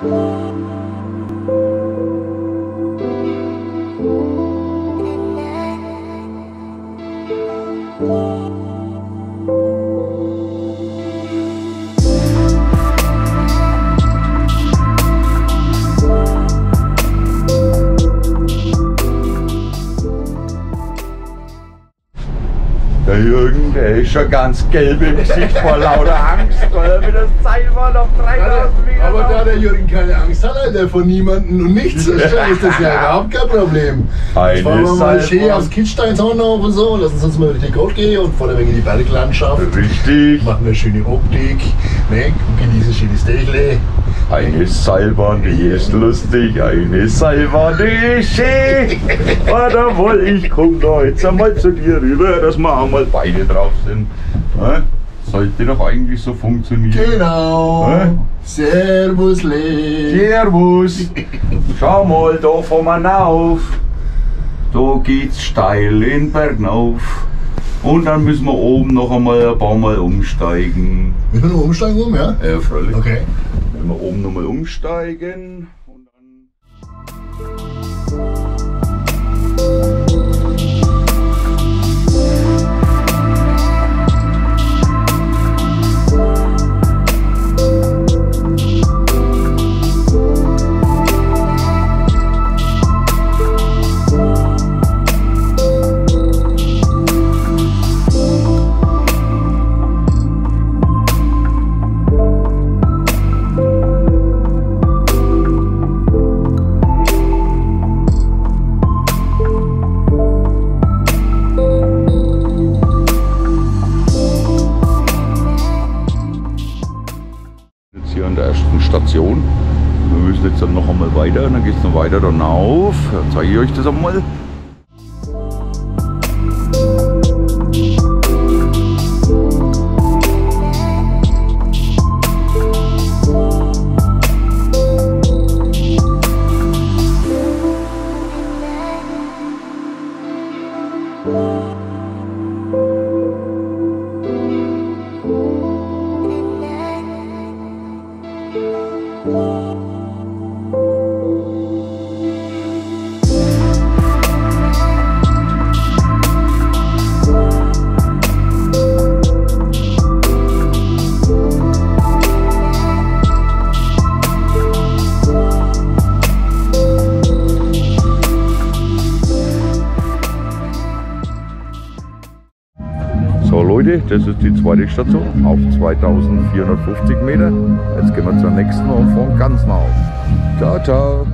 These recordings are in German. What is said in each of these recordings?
Der schon ganz gelb im Gesicht vor lauter Angst, weil mit der Seilbahn auf 3000 Meter Aber da der Jürgen keine Angst hat, hat er von niemandem und nichts ist das ja überhaupt kein Problem. Jetzt fahren wir mal schön aufs auf und so, lassen uns mal durch die Gold gehen und ein wenig in die Berglandschaft. Richtig. Machen eine schöne Optik, ne? und genießen schönes Dächle. Eine Seilbahn, die ist lustig, eine Seilbahn, die ist schön. Da woll ich, komm da jetzt einmal zu dir rüber, dass wir einmal beide drauf sind. Ja, Sollte doch eigentlich so funktionieren. Genau. Servus, Le. Servus, schau mal, da fahren wir auf. Da geht's steil in Bergen auf. Und dann müssen wir oben noch einmal ein paar Mal umsteigen. Wir noch umsteigen um, ja? Ja, freilich. Okay. Wir oben nochmal umsteigen Station. Wir müssen jetzt dann noch einmal weiter, dann geht es noch weiter dann auf. Dann zeige ich euch das einmal. So Leute, das ist die zweite Station auf 2450 Meter. Jetzt gehen wir zur nächsten und fahren ganz auf. Ciao. Ciao.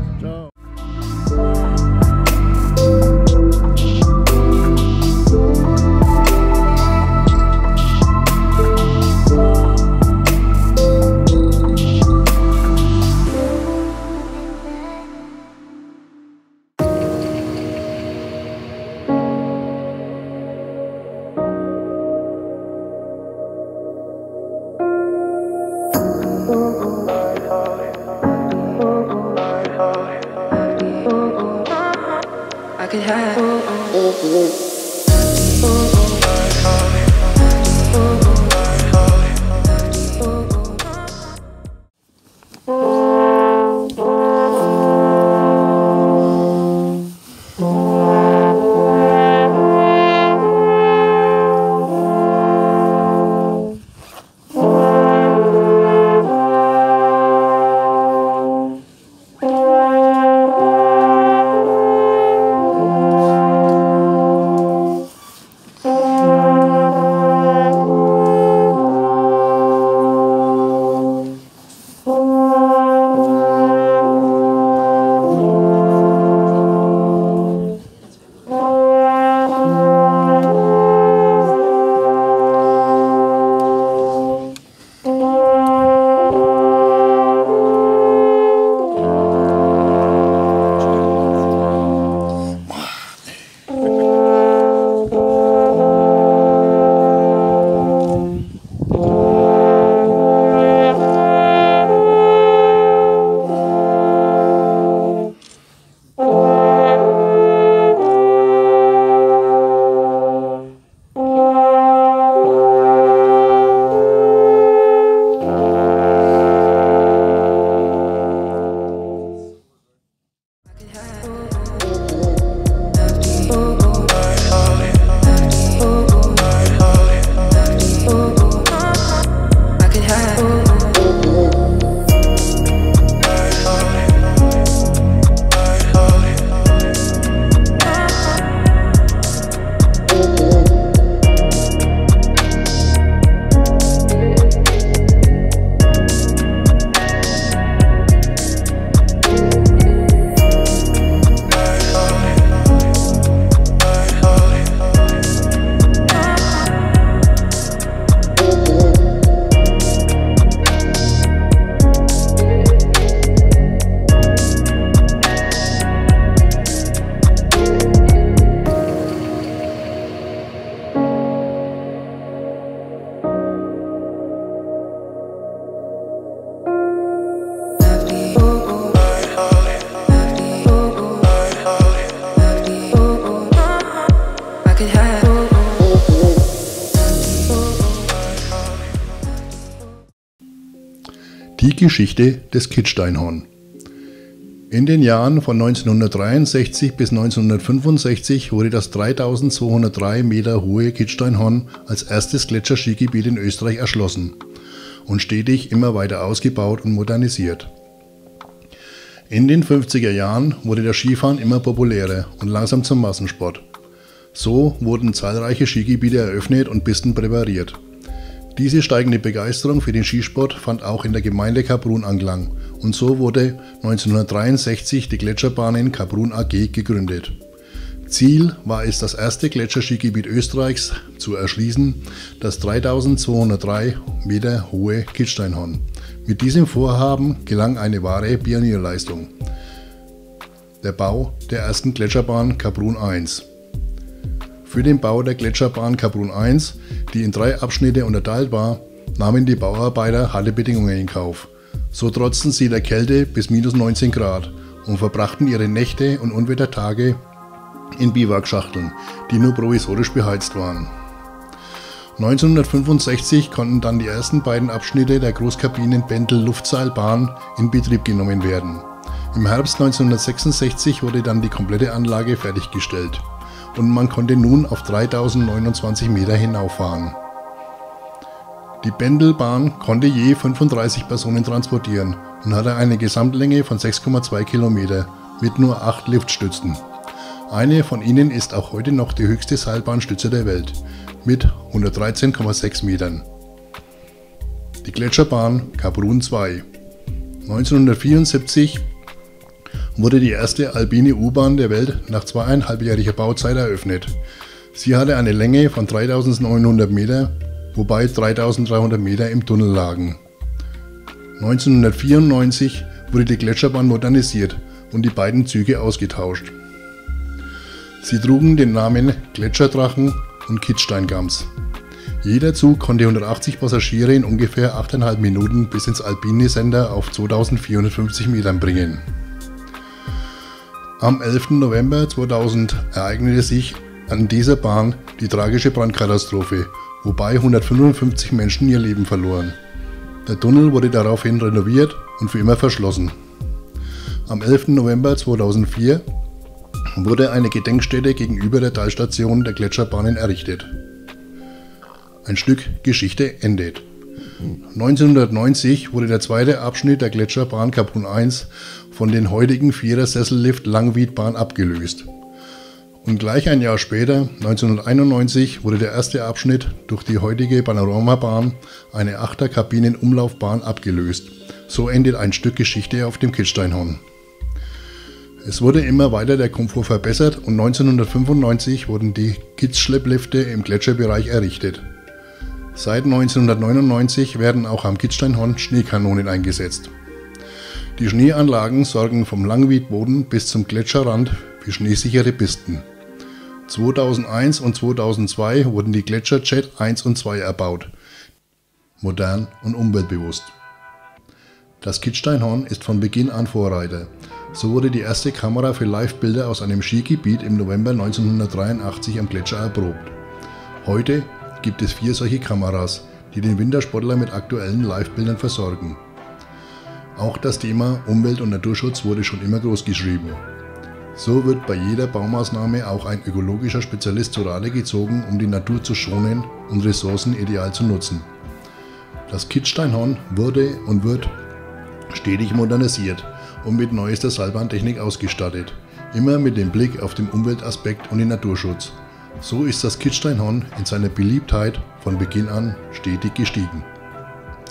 Geschichte des Kitzsteinhorn. In den Jahren von 1963 bis 1965 wurde das 3203 Meter hohe Kitzsteinhorn als erstes Gletscherskigebiet in Österreich erschlossen und stetig immer weiter ausgebaut und modernisiert. In den 50er Jahren wurde das Skifahren immer populärer und langsam zum Massensport. So wurden zahlreiche Skigebiete eröffnet und Pisten präpariert. Diese steigende Begeisterung für den Skisport fand auch in der Gemeinde Kaprun Anklang und so wurde 1963 die Gletscherbahn in Kaprun AG gegründet. Ziel war es, das erste Gletscherskigebiet Österreichs zu erschließen, das 3203 Meter hohe Kitzsteinhorn. Mit diesem Vorhaben gelang eine wahre Pionierleistung. Der Bau der ersten Gletscherbahn Kaprun 1. Für den Bau der Gletscherbahn Kaprun 1, die in drei Abschnitte unterteilt war, nahmen die Bauarbeiter harte Bedingungen in Kauf. So trotzten sie der Kälte bis minus 19 Grad und verbrachten ihre Nächte und Unwettertage in Biwakschachteln, die nur provisorisch beheizt waren. 1965 konnten dann die ersten beiden Abschnitte der Großkabinen-Pendel-Luftseilbahn in Betrieb genommen werden. Im Herbst 1966 wurde dann die komplette Anlage fertiggestellt und man konnte nun auf 3029 Meter hinauffahren. Die Pendelbahn konnte je 35 Personen transportieren und hatte eine Gesamtlänge von 6,2 Kilometer mit nur 8 Liftstützen. Eine von ihnen ist auch heute noch die höchste Seilbahnstütze der Welt mit 113,6 Metern. Die Gletscherbahn Kaprun 2. 1974 wurde die erste alpine U-Bahn der Welt nach zweieinhalbjähriger Bauzeit eröffnet. Sie hatte eine Länge von 3900 Meter, wobei 3300 Meter im Tunnel lagen. 1994 wurde die Gletscherbahn modernisiert und die beiden Züge ausgetauscht. Sie trugen den Namen Gletscherdrachen und Kitzsteingams. Jeder Zug konnte 180 Passagiere in ungefähr 8,5 Minuten bis ins Alpine Center auf 2450 Metern bringen. Am 11. November 2000 ereignete sich an dieser Bahn die tragische Brandkatastrophe, wobei 155 Menschen ihr Leben verloren. Der Tunnel wurde daraufhin renoviert und für immer verschlossen. Am 11. November 2004 wurde eine Gedenkstätte gegenüber der Teilstation der Gletscherbahnen errichtet. Ein Stück Geschichte endet. 1990 wurde der zweite Abschnitt der Gletscherbahn Kapun 1 von den heutigen Vierer-Sessellift Langwiedbahn abgelöst. Und gleich ein Jahr später, 1991, wurde der erste Abschnitt durch die heutige Panoramabahn, eine Achterkabinen-Umlaufbahn, abgelöst. So endet ein Stück Geschichte auf dem Kitzsteinhorn. Es wurde immer weiter der Komfort verbessert und 1995 wurden die Kitzschlepplifte im Gletscherbereich errichtet. Seit 1999 werden auch am Kitzsteinhorn Schneekanonen eingesetzt. Die Schneeanlagen sorgen vom Langwiedboden bis zum Gletscherrand für schneesichere Pisten. 2001 und 2002 wurden die Gletscherjet 1 und 2 erbaut. Modern und umweltbewusst. Das Kitzsteinhorn ist von Beginn an Vorreiter. So wurde die erste Kamera für Live-Bilder aus einem Skigebiet im November 1983 am Gletscher erprobt. Heute gibt es vier solche Kameras, die den Wintersportler mit aktuellen Live-Bildern versorgen. Auch das Thema Umwelt- und Naturschutz wurde schon immer groß geschrieben. So wird bei jeder Baumaßnahme auch ein ökologischer Spezialist zu Rate gezogen, um die Natur zu schonen und Ressourcen ideal zu nutzen. Das Kitzsteinhorn wurde und wird stetig modernisiert und mit neuester Seilbahntechnik ausgestattet, immer mit dem Blick auf den Umweltaspekt und den Naturschutz. So ist das Kitzsteinhorn in seiner Beliebtheit von Beginn an stetig gestiegen.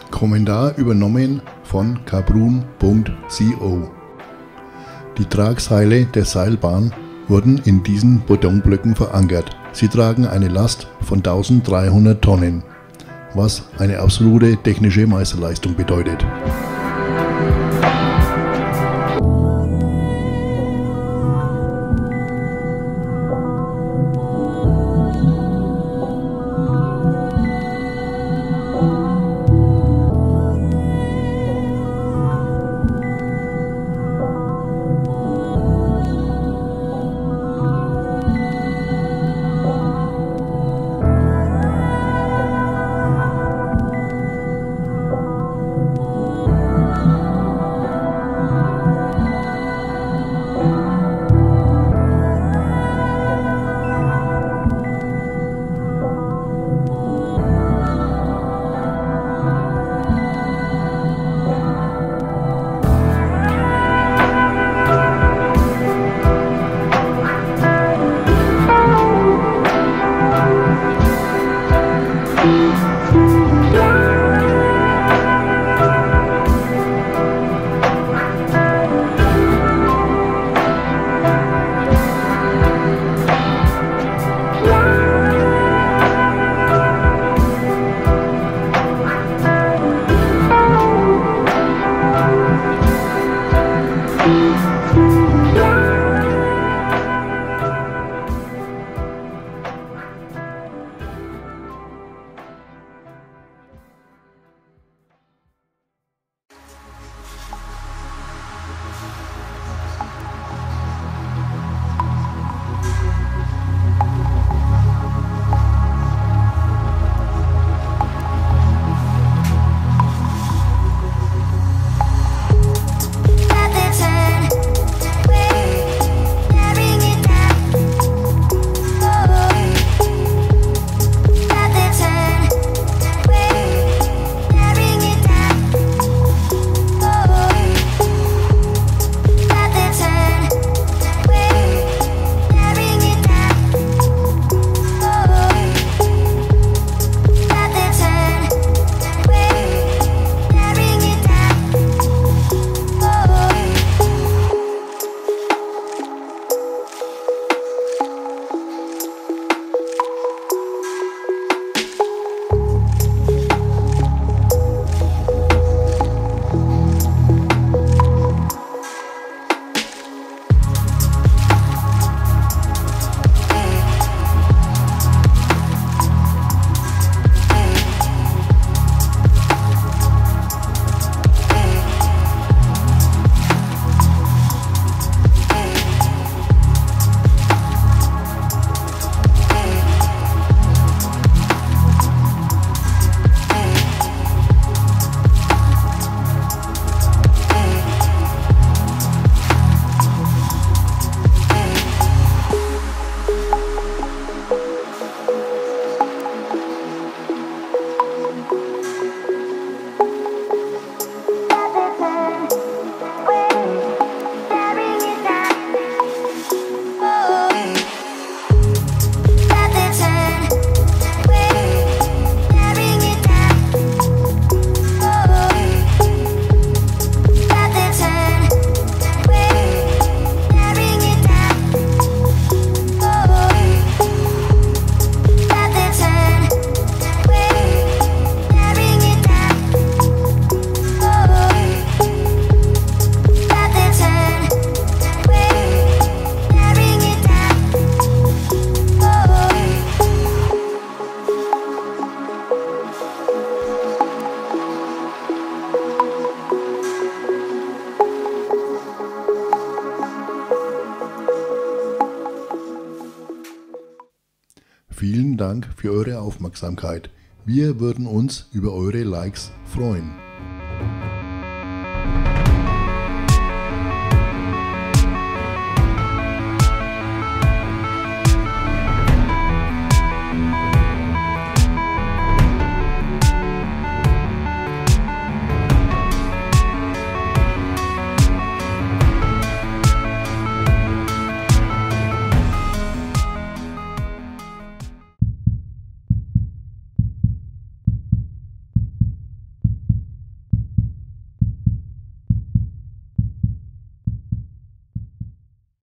Kommentar übernommen von kabrun.co. Die Tragseile der Seilbahn wurden in diesen Betonblöcken verankert. Sie tragen eine Last von 1300 Tonnen, was eine absolute technische Meisterleistung bedeutet. Bye. Aufmerksamkeit. Wir würden uns über eure Likes freuen.